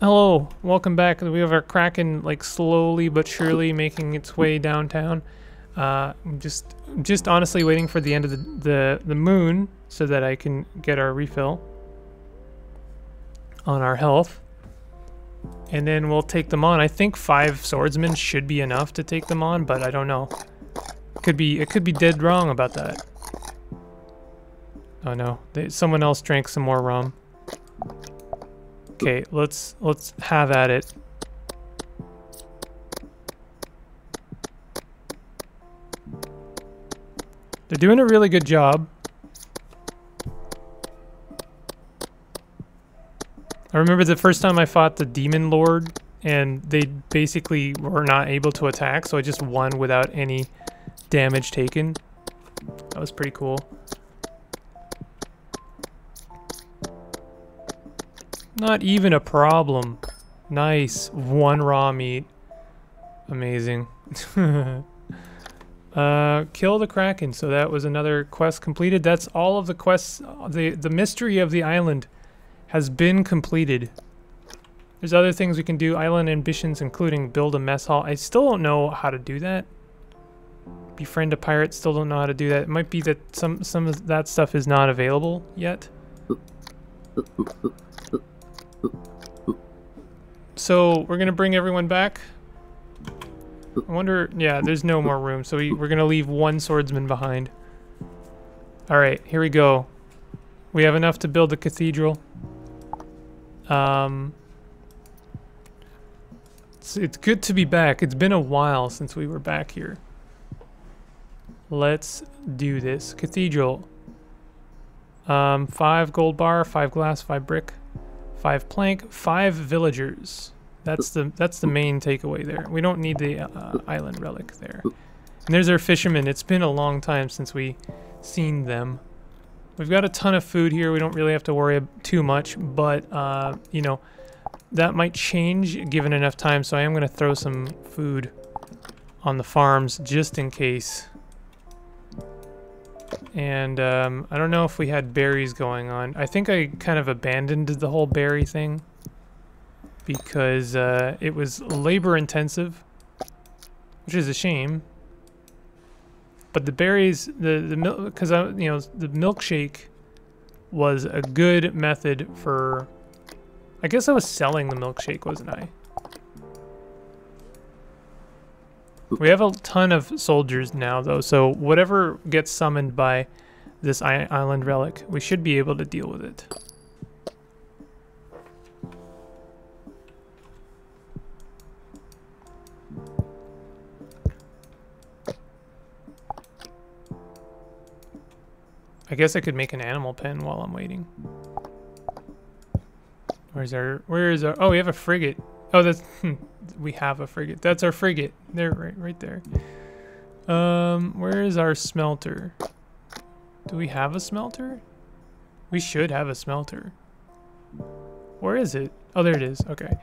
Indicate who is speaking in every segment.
Speaker 1: hello, welcome back. We have our Kraken like slowly but surely making its way downtown. Uh, just, just honestly waiting for the end of the, the, the moon so that I can get our refill on our health. And then we'll take them on. I think five swordsmen should be enough to take them on, but I don't know. Could be, it could be dead wrong about that. Oh no, they, someone else drank some more rum. Okay, let's let's have at it. They're doing a really good job. I remember the first time I fought the Demon Lord and they basically were not able to attack, so I just won without any damage taken. That was pretty cool. Not even a problem. Nice. One raw meat. Amazing. uh, kill the Kraken. So that was another quest completed. That's all of the quests. The, the mystery of the island has been completed. There's other things we can do. Island ambitions, including build a mess hall. I still don't know how to do that. Befriend a pirate. Still don't know how to do that. It might be that some, some of that stuff is not available yet. So we're gonna bring everyone back. I wonder, yeah, there's no more room, so we, we're gonna leave one swordsman behind. Alright, here we go. We have enough to build the cathedral. Um, it's, it's good to be back. It's been a while since we were back here. Let's do this. Cathedral. Um, five gold bar, five glass, five brick. Five plank, five villagers. That's the that's the main takeaway there. We don't need the uh, island relic there. And there's our fishermen. It's been a long time since we seen them. We've got a ton of food here. We don't really have to worry too much, but uh, you know, that might change given enough time. So I am going to throw some food on the farms just in case. And um, I don't know if we had berries going on. I think I kind of abandoned the whole berry thing because uh, it was labor intensive, which is a shame. But the berries, the the milk, because you know the milkshake was a good method for. I guess I was selling the milkshake, wasn't I? We have a ton of soldiers now, though, so whatever gets summoned by this island relic, we should be able to deal with it. I guess I could make an animal pen while I'm waiting. Where's our, where is our, oh, we have a frigate. Oh, that's, hmm, we have a frigate. That's our frigate. There, right, right there. Um, where is our smelter? Do we have a smelter? We should have a smelter. Where is it? Oh, there it is. Okay.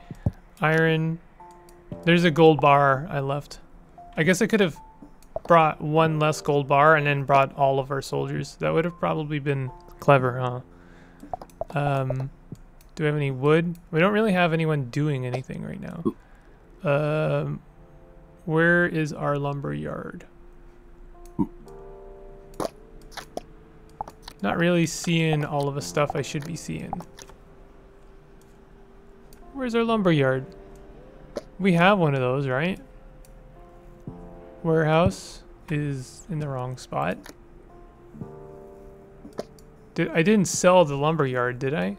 Speaker 1: Iron. There's a gold bar I left. I guess I could have brought one less gold bar and then brought all of our soldiers. That would have probably been clever, huh? Um, do we have any wood? We don't really have anyone doing anything right now. Um, where is our lumber yard? Not really seeing all of the stuff I should be seeing. Where's our lumber yard? We have one of those, right? Warehouse is in the wrong spot. Did I didn't sell the lumber yard, did I?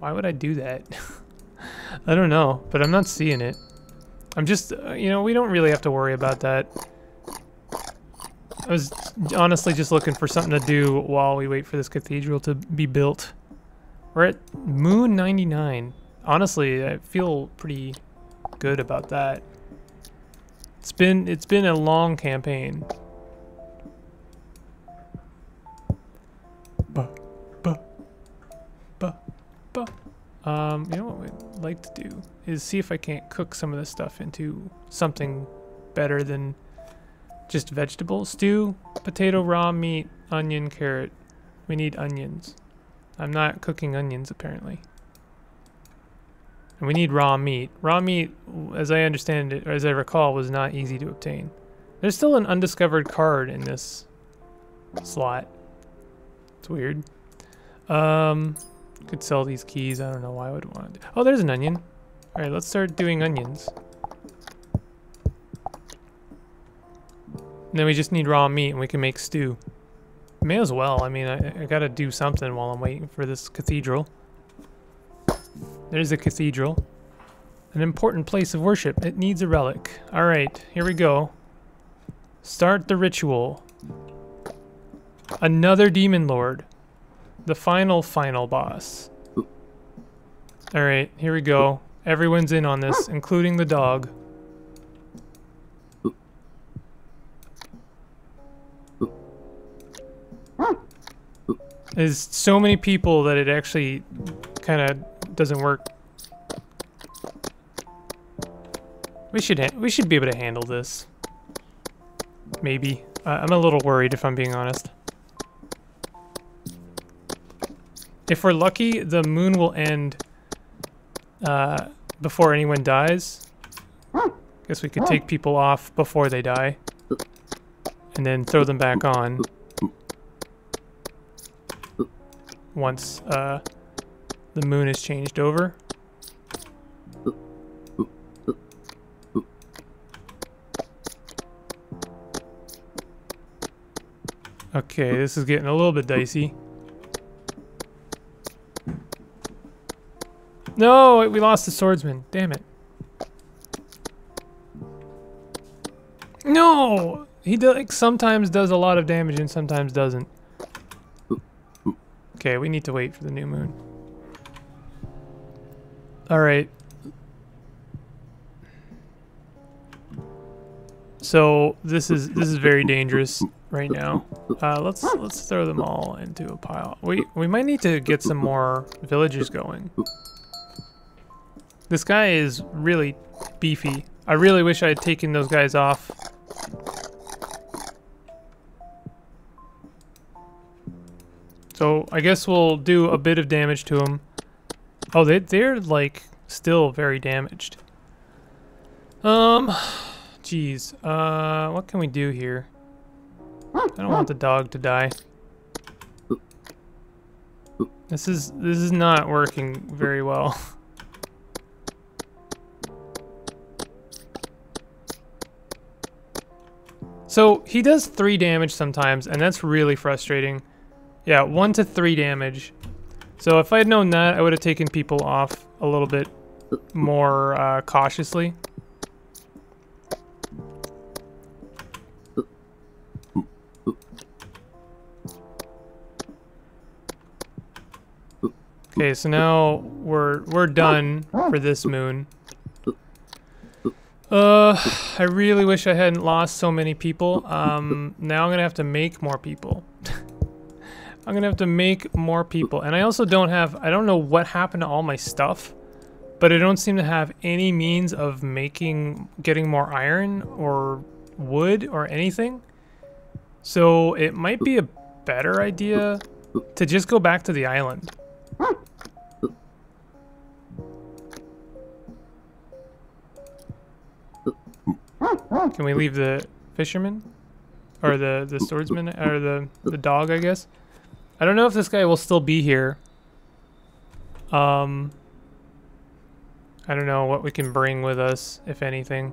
Speaker 1: Why would I do that? I don't know, but I'm not seeing it. I'm just, uh, you know, we don't really have to worry about that. I was honestly just looking for something to do while we wait for this cathedral to be built. We're at Moon 99. Honestly, I feel pretty good about that. It's been it's been a long campaign. Um, you know what like to do is see if I can't cook some of this stuff into something better than just vegetable stew, potato, raw meat, onion, carrot. We need onions. I'm not cooking onions apparently. And we need raw meat. Raw meat, as I understand it, or as I recall, was not easy to obtain. There's still an undiscovered card in this slot. It's weird. Um, could sell these keys. I don't know why I would want to. Oh, there's an onion. All right, let's start doing onions. And then we just need raw meat and we can make stew. May as well. I mean, I, I gotta do something while I'm waiting for this cathedral. There's a cathedral. An important place of worship. It needs a relic. Alright, here we go. Start the ritual. Another demon lord. The final, final boss. Alright, here we go. Everyone's in on this, including the dog. There's so many people that it actually kind of doesn't work. We should we should be able to handle this. Maybe. Uh, I'm a little worried if I'm being honest. If we're lucky, the moon will end uh, before anyone dies. I guess we could take people off before they die. And then throw them back on. Once uh, the moon is changed over. Okay, this is getting a little bit dicey. No, we lost the swordsman. Damn it. No! He do, like, sometimes does a lot of damage and sometimes doesn't. Okay, we need to wait for the new moon. Alright. So this is this is very dangerous right now. Uh, let's let's throw them all into a pile. We we might need to get some more villagers going. This guy is really beefy. I really wish I had taken those guys off. So I guess we'll do a bit of damage to him. Oh, they, they're like still very damaged. Um, jeez. Uh, what can we do here? I don't want the dog to die. This is this is not working very well. So he does three damage sometimes, and that's really frustrating. Yeah, one to three damage. So if I had known that, I would have taken people off a little bit more uh, cautiously. Okay, so now we're we're done for this moon. Uh, I really wish I hadn't lost so many people. Um, now I'm gonna have to make more people. I'm gonna have to make more people. And I also don't have, I don't know what happened to all my stuff, but I don't seem to have any means of making, getting more iron or wood or anything. So it might be a better idea to just go back to the island. Can we leave the fisherman? Or the, the swordsman? Or the, the dog, I guess? I don't know if this guy will still be here. Um, I don't know what we can bring with us, if anything.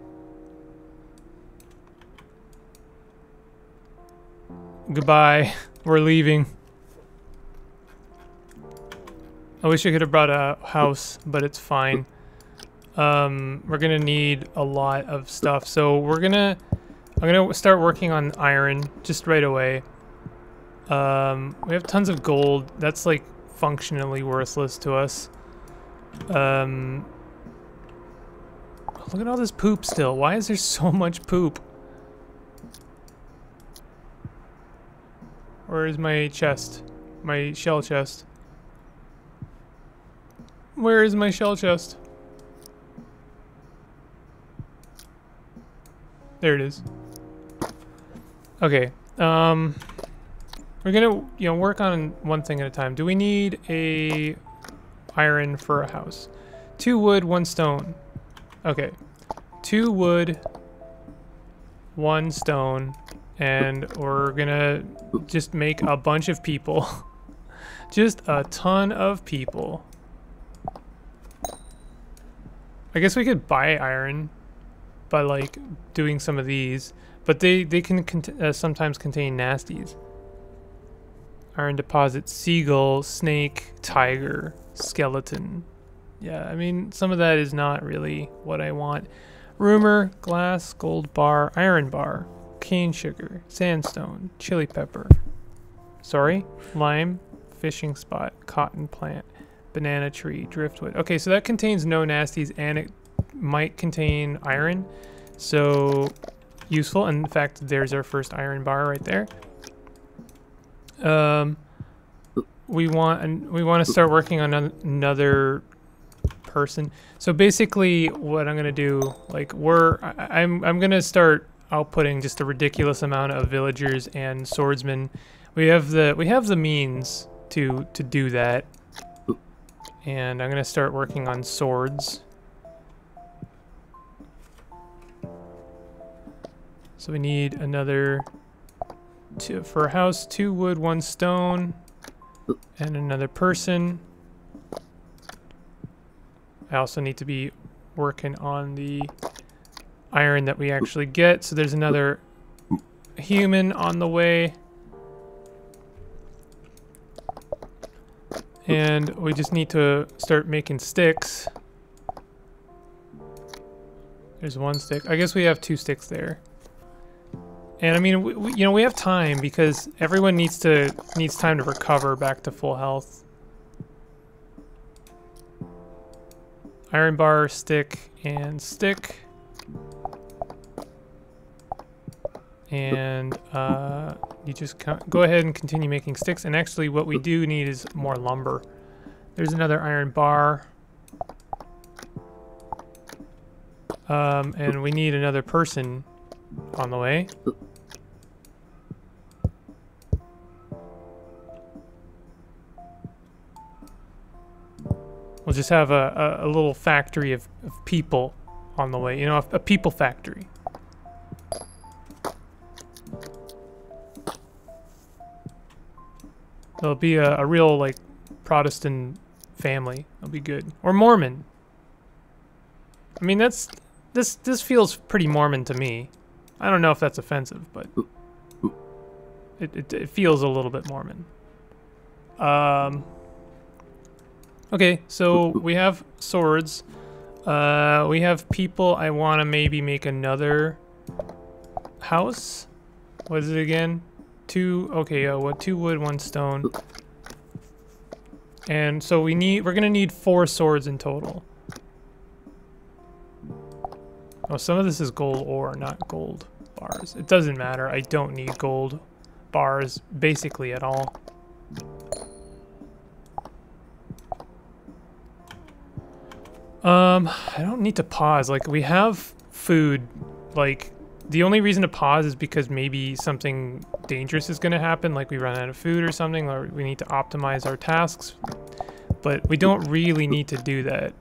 Speaker 1: Goodbye. We're leaving. I wish I could have brought a house, but it's fine um, we're gonna need a lot of stuff. So we're gonna, I'm gonna start working on iron just right away. Um, we have tons of gold. That's like functionally worthless to us. Um, look at all this poop still. Why is there so much poop? Where is my chest? My shell chest? Where is my shell chest? There it is. Okay. Um, we're gonna, you know, work on one thing at a time. Do we need a iron for a house? Two wood, one stone. Okay. Two wood, one stone, and we're gonna just make a bunch of people. just a ton of people. I guess we could buy iron by like doing some of these, but they they can cont uh, sometimes contain nasties. Iron deposit, seagull, snake, tiger, skeleton. Yeah, I mean some of that is not really what I want. Rumor, glass, gold bar, iron bar, cane sugar, sandstone, chili pepper. Sorry, lime, fishing spot, cotton plant, banana tree, driftwood. Okay, so that contains no nasties and it might contain iron. So useful. And in fact, there's our first iron bar right there. Um, we want and we want to start working on another person. So basically, what I'm gonna do, like we're, I, I'm I'm gonna start outputting just a ridiculous amount of villagers and swordsmen. We have the we have the means to to do that, and I'm gonna start working on swords. So we need another two for a house, two wood, one stone, and another person. I also need to be working on the iron that we actually get. So there's another human on the way. And we just need to start making sticks. There's one stick. I guess we have two sticks there. And I mean, we, we, you know, we have time because everyone needs to needs time to recover back to full health. Iron bar, stick, and stick. And uh, you just go ahead and continue making sticks. And actually what we do need is more lumber. There's another iron bar. Um, and we need another person on the way. We'll just have a, a, a little factory of, of, people on the way. You know, a, a people factory. There'll be a, a real, like, Protestant family. That'll be good. Or Mormon. I mean, that's... This, this feels pretty Mormon to me. I don't know if that's offensive, but... It, it, it feels a little bit Mormon. Um... Okay, so we have swords. Uh, we have people. I want to maybe make another house. What is it again? Two. Okay, uh, what? Two wood, one stone. And so we need. We're gonna need four swords in total. Oh, some of this is gold ore, not gold bars. It doesn't matter. I don't need gold bars basically at all. Um, I don't need to pause. Like, we have food. Like, the only reason to pause is because maybe something dangerous is going to happen, like we run out of food or something, or we need to optimize our tasks. But we don't really need to do that.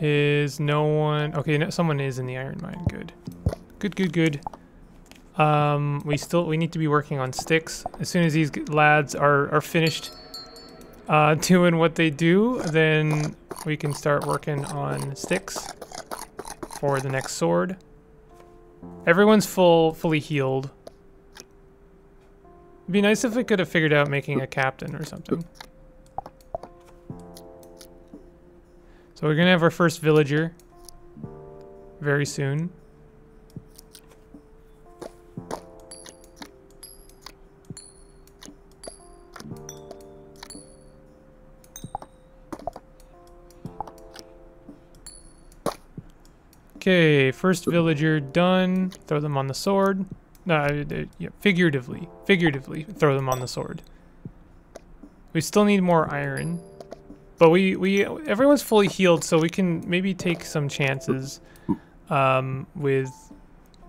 Speaker 1: Is no one... Okay, no, someone is in the iron mine. Good. Good, good, good. Um, we still we need to be working on sticks. As soon as these lads are are finished uh, doing what they do, then we can start working on sticks for the next sword. Everyone's full, fully healed. It'd be nice if we could have figured out making a captain or something. So we're gonna have our first villager very soon. Okay, first villager done. Throw them on the sword. No, uh, yeah, figuratively. Figuratively, throw them on the sword. We still need more iron. But we, we everyone's fully healed, so we can maybe take some chances um, with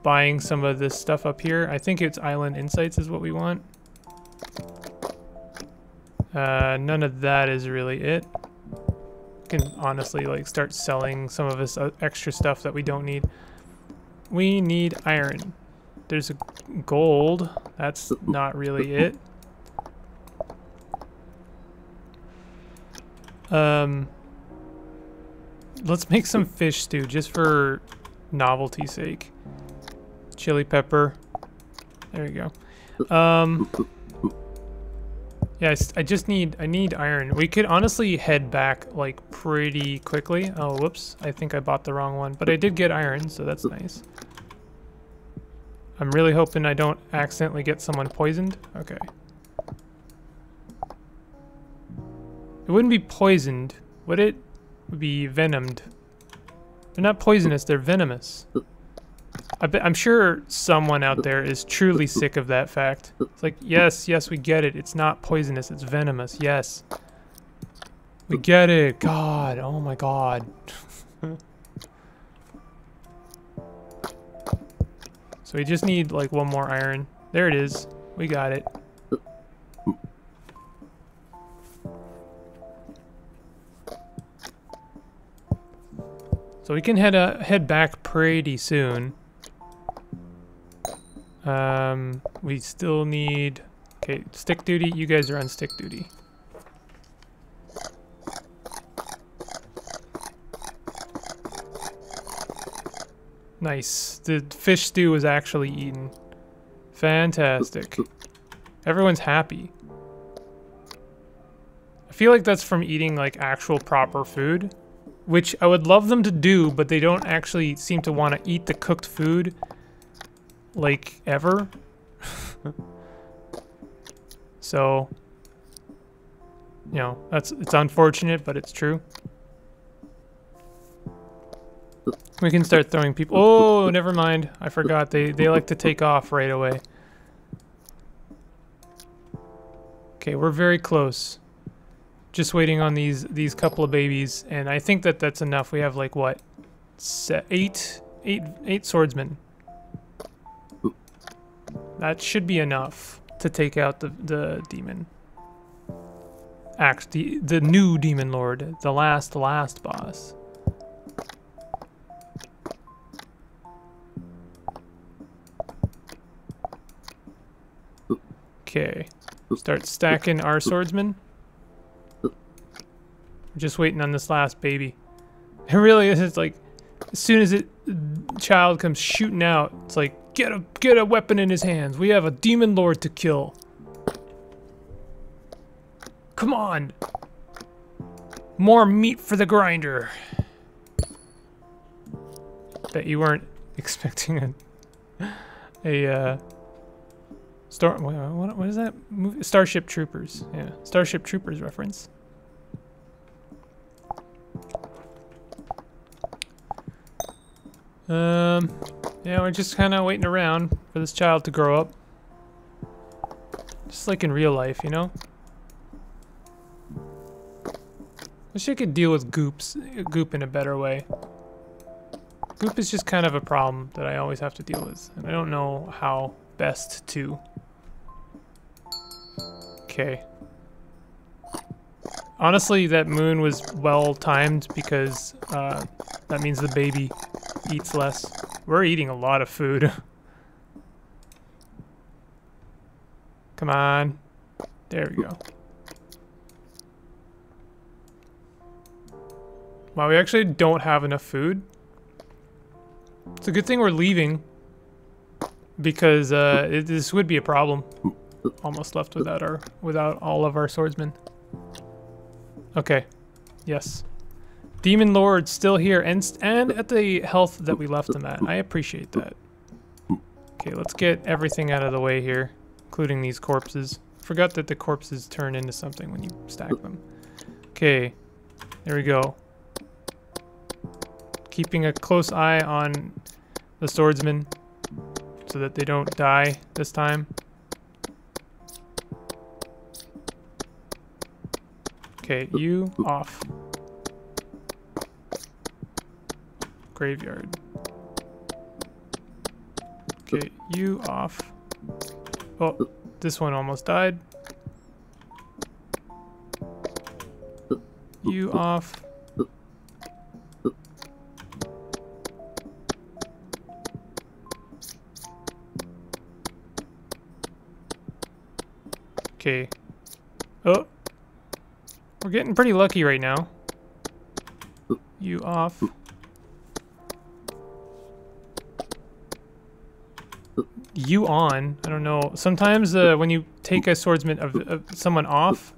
Speaker 1: buying some of this stuff up here. I think it's Island Insights is what we want. Uh, none of that is really it. Can honestly like start selling some of this uh, extra stuff that we don't need. We need iron. There's a gold. That's not really it. Um, let's make some fish stew just for novelty's sake. Chili pepper. There you go. Um, yeah, I just need I need iron. We could honestly head back like pretty quickly. Oh, whoops! I think I bought the wrong one, but I did get iron, so that's nice. I'm really hoping I don't accidentally get someone poisoned. Okay. It wouldn't be poisoned, would it? it would be venomed. They're not poisonous, they're venomous. I am sure someone out there is truly sick of that fact. It's like, yes, yes, we get it. It's not poisonous, it's venomous. Yes. We get it. God, oh my god. so we just need like one more iron. There it is. We got it. So we can head uh, head back pretty soon. Um, we still need... Okay, stick duty. You guys are on stick duty. Nice. The fish stew was actually eaten. Fantastic. Everyone's happy. I feel like that's from eating like actual proper food which I would love them to do, but they don't actually seem to want to eat the cooked food, like, ever. so, you know, that's it's unfortunate, but it's true. We can start throwing people. Oh, never mind. I forgot. They they like to take off right away. Okay, we're very close just waiting on these these couple of babies, and I think that that's enough. We have like what, eight, eight, eight swordsmen. That should be enough to take out the the demon. Axe, the the new demon lord, the last last boss. Okay, start stacking our swordsmen just waiting on this last baby. It really is. It's like, as soon as it child comes shooting out, it's like, get a get a weapon in his hands. We have a demon lord to kill. Come on. More meat for the grinder. Bet you weren't expecting a a uh, star. What, what is that? Starship Troopers. Yeah, Starship Troopers reference. Um, yeah, we're just kind of waiting around for this child to grow up. Just like in real life, you know? Wish I could deal with goops, goop in a better way. Goop is just kind of a problem that I always have to deal with, and I don't know how best to. Okay. Honestly, that moon was well timed because uh, that means the baby eats less. We're eating a lot of food. Come on. There we go. Wow, we actually don't have enough food. It's a good thing we're leaving. Because uh, it, this would be a problem. Almost left without our without all of our swordsmen. Okay. Yes. Demon Lord still here and, and at the health that we left him at. I appreciate that. Okay, let's get everything out of the way here, including these corpses. Forgot that the corpses turn into something when you stack them. Okay, there we go. Keeping a close eye on the swordsmen so that they don't die this time. Okay, you off. Graveyard. Okay, you off. Oh, this one almost died. You off. Okay. Oh. We're getting pretty lucky right now. You off. You on. I don't know. Sometimes uh, when you take a swordsman of, of someone off,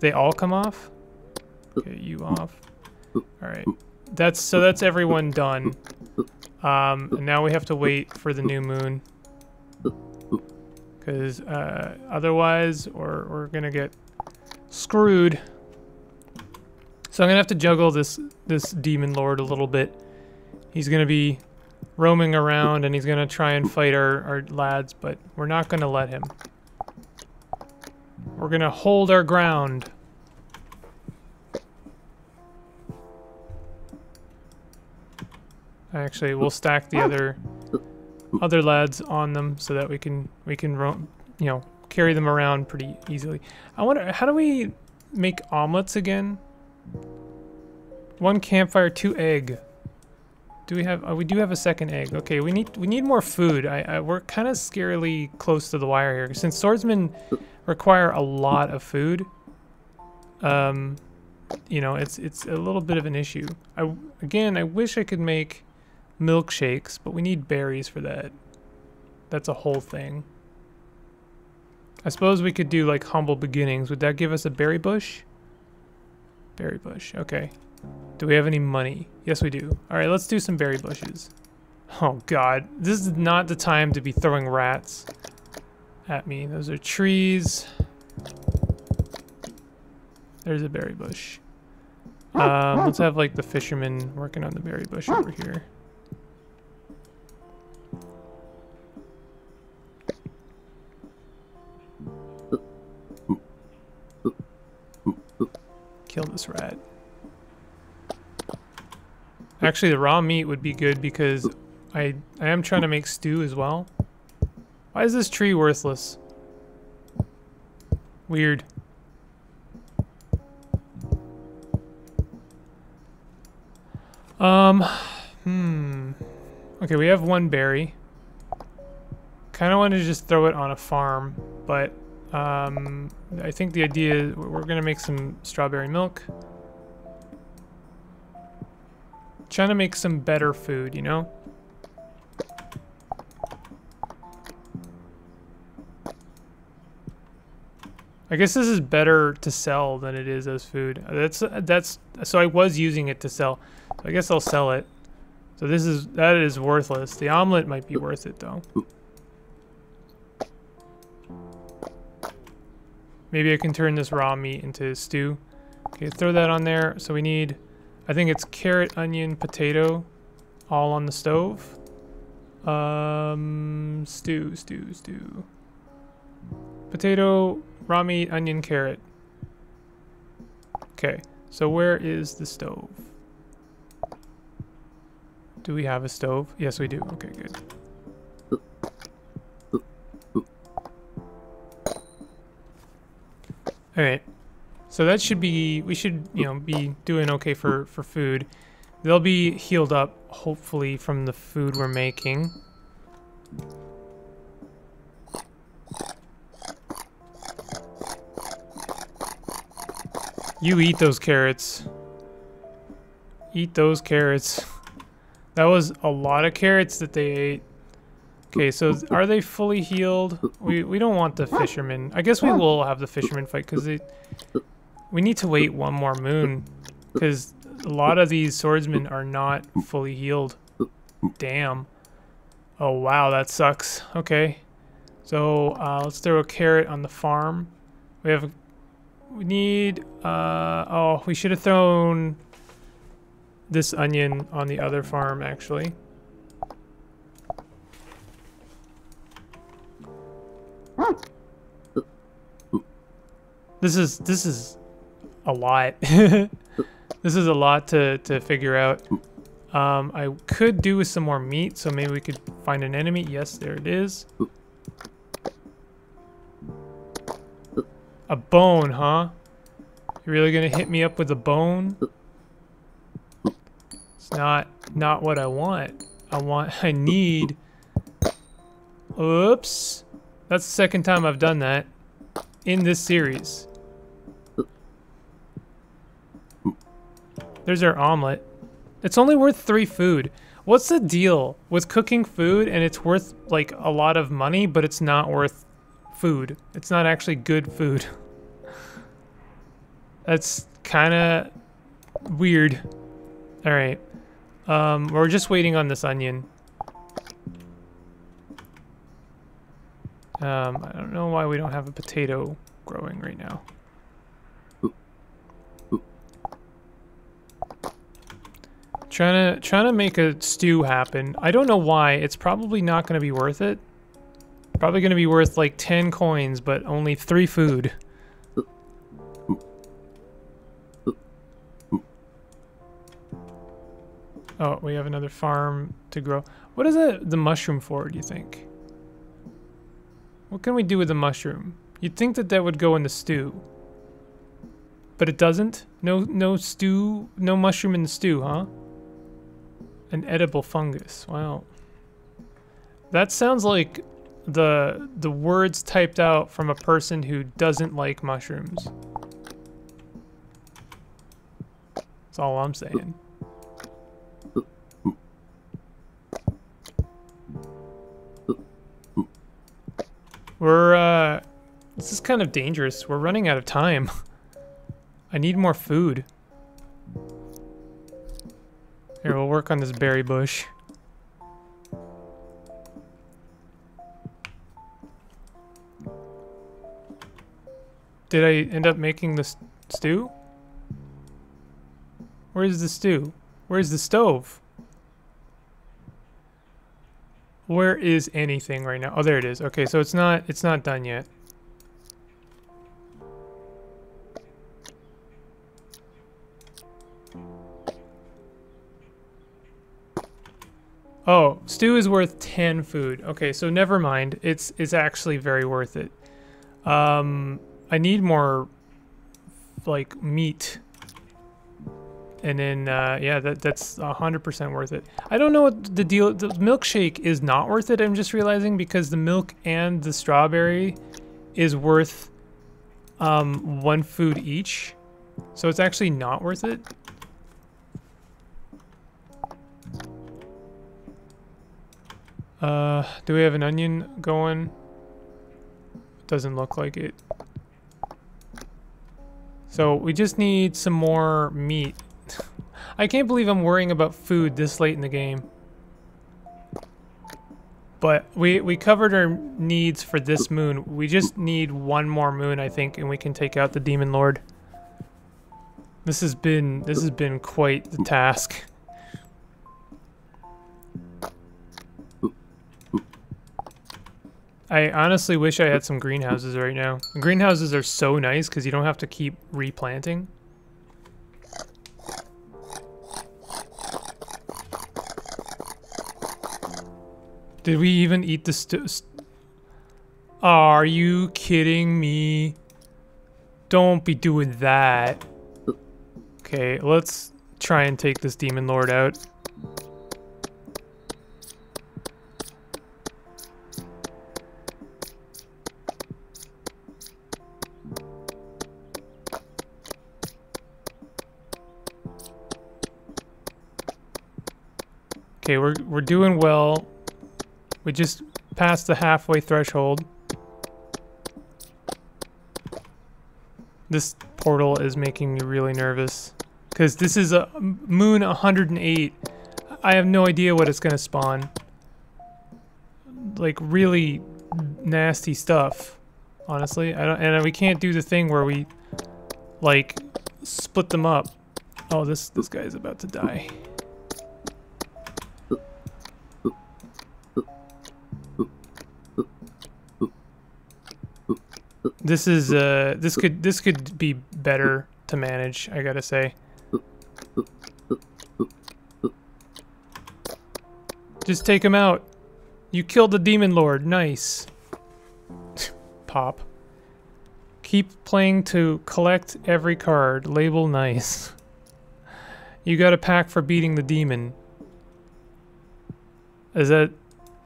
Speaker 1: they all come off. Okay, you off. All right. That's so that's everyone done. Um, and now we have to wait for the new moon. Because uh, otherwise, or we're gonna get screwed. So I'm gonna have to juggle this this demon lord a little bit. He's gonna be roaming around and he's gonna try and fight our, our lads, but we're not gonna let him. We're gonna hold our ground. Actually, we'll stack the other other lads on them so that we can we can you know, carry them around pretty easily. I wonder how do we make omelets again? One campfire, two egg. Do we have? Oh, we do have a second egg. Okay, we need we need more food. I, I we're kind of scarily close to the wire here since swordsmen require a lot of food. Um, you know, it's it's a little bit of an issue. I again, I wish I could make milkshakes, but we need berries for that. That's a whole thing. I suppose we could do like humble beginnings. Would that give us a berry bush? Berry bush. Okay. Do we have any money? Yes, we do. All right, let's do some berry bushes. Oh god, this is not the time to be throwing rats at me. Those are trees. There's a berry bush. Um, let's have like the fisherman working on the berry bush over here. Kill this rat. Actually, the raw meat would be good because I I am trying to make stew as well. Why is this tree worthless? Weird. Um, hmm. Okay, we have one berry. Kind of want to just throw it on a farm, but um, I think the idea is we're going to make some strawberry milk. Trying to make some better food, you know? I guess this is better to sell than it is as food. That's that's so I was using it to sell. So I guess I'll sell it. So this is that is worthless. The omelet might be worth it though. Maybe I can turn this raw meat into stew. Okay, throw that on there. So we need I think it's carrot, onion, potato, all on the stove. Um, stew, stew, stew. Potato, raw meat, onion, carrot. Okay, so where is the stove? Do we have a stove? Yes, we do. Okay, good. All right. So that should be, we should, you know, be doing okay for, for food. They'll be healed up, hopefully, from the food we're making. You eat those carrots. Eat those carrots. That was a lot of carrots that they ate. Okay, so are they fully healed? We we don't want the fisherman. I guess we will have the fisherman fight because they we need to wait one more moon because a lot of these swordsmen are not fully healed. Damn. Oh, wow, that sucks. Okay. So, uh, let's throw a carrot on the farm. We have... We need... Uh, oh, we should have thrown this onion on the other farm, actually. This is... This is a lot. this is a lot to, to figure out. Um, I could do with some more meat, so maybe we could find an enemy. Yes, there it is. A bone, huh? You really gonna hit me up with a bone? It's not not what I want. I want I need Oops. That's the second time I've done that in this series. There's our omelet. It's only worth three food. What's the deal with cooking food and it's worth like a lot of money, but it's not worth food? It's not actually good food. That's kind of weird. All right. Um, we're just waiting on this onion. Um, I don't know why we don't have a potato growing right now. Trying to trying to make a stew happen. I don't know why. It's probably not going to be worth it. Probably going to be worth like 10 coins, but only 3 food. Oh, we have another farm to grow. What is it, the mushroom for, do you think? What can we do with the mushroom? You'd think that that would go in the stew. But it doesn't? No no stew, no mushroom in the stew, huh? An edible fungus. Wow. That sounds like the the words typed out from a person who doesn't like mushrooms. That's all I'm saying. We're, uh, this is kind of dangerous. We're running out of time. I need more food. Work on this berry bush. Did I end up making the stew? Where's the stew? Where's the stove? Where is anything right now? Oh, there it is. Okay, so it's not it's not done yet. Stew is worth 10 food. Okay, so never mind. It's it's actually very worth it. Um I need more like meat and then uh, yeah, that that's hundred percent worth it. I don't know what the deal. The milkshake is not worth it. I'm just realizing because the milk and the strawberry is worth um, one food each, so it's actually not worth it. Uh, do we have an onion going? Doesn't look like it. So we just need some more meat I can't believe I'm worrying about food this late in the game. But we, we covered our needs for this moon. We just need one more moon, I think, and we can take out the Demon Lord. This has been this has been quite the task. I honestly wish I had some greenhouses right now. Greenhouses are so nice because you don't have to keep replanting. Did we even eat the stew? Are you kidding me? Don't be doing that. Okay, let's try and take this demon lord out. We're doing well. We just passed the halfway threshold. This portal is making me really nervous. Because this is a moon 108. I have no idea what it's going to spawn. Like, really nasty stuff. Honestly. I don't, and we can't do the thing where we, like, split them up. Oh, this, this guy's about to die. This is uh this could this could be better to manage, I gotta say. Just take him out. You killed the demon lord. Nice. Pop. Keep playing to collect every card. Label nice. You got a pack for beating the demon. Is that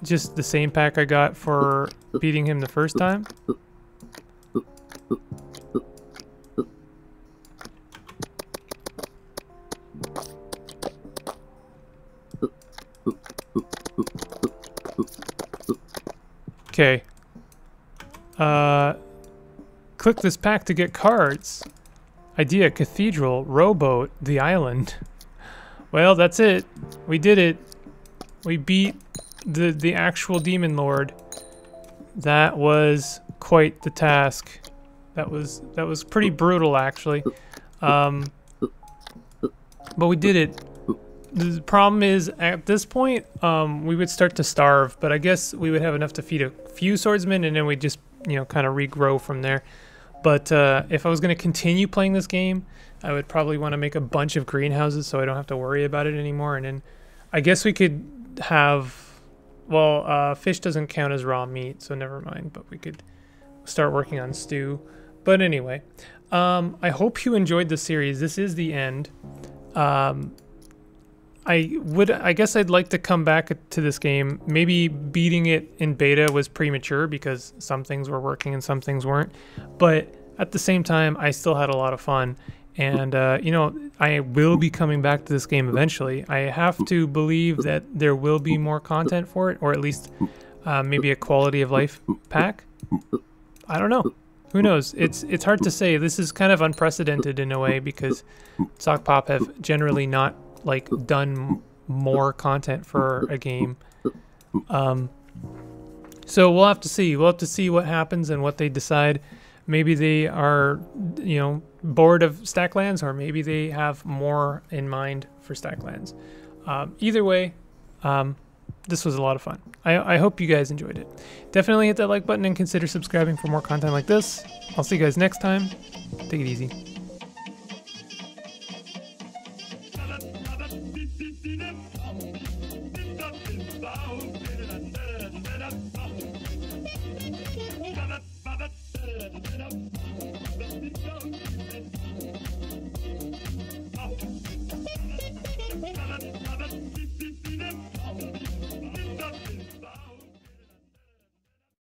Speaker 1: just the same pack I got for beating him the first time? Okay. Uh, click this pack to get cards. Idea, Cathedral, Rowboat, The Island. Well, that's it. We did it. We beat the, the actual Demon Lord. That was quite the task. That was that was pretty brutal, actually. Um, but we did it. The problem is at this point um, we would start to starve but i guess we would have enough to feed a few swordsmen and then we'd just you know kind of regrow from there. But uh, if i was going to continue playing this game i would probably want to make a bunch of greenhouses so i don't have to worry about it anymore and then i guess we could have well uh, fish doesn't count as raw meat so never mind but we could start working on stew but anyway um, i hope you enjoyed the series this is the end um, I would I guess I'd like to come back to this game. Maybe beating it in beta was premature because some things were working and some things weren't. But at the same time, I still had a lot of fun. And uh, you know, I will be coming back to this game eventually. I have to believe that there will be more content for it, or at least uh, maybe a quality of life pack. I don't know. Who knows? It's it's hard to say. This is kind of unprecedented in a way because Sokpop have generally not like done more content for a game. Um, so we'll have to see. We'll have to see what happens and what they decide. Maybe they are, you know, bored of Stacklands, or maybe they have more in mind for Stacklands. Um, either way, um, this was a lot of fun. I, I hope you guys enjoyed it. Definitely hit that like button and consider subscribing for more content like this. I'll see you guys next time. Take it easy.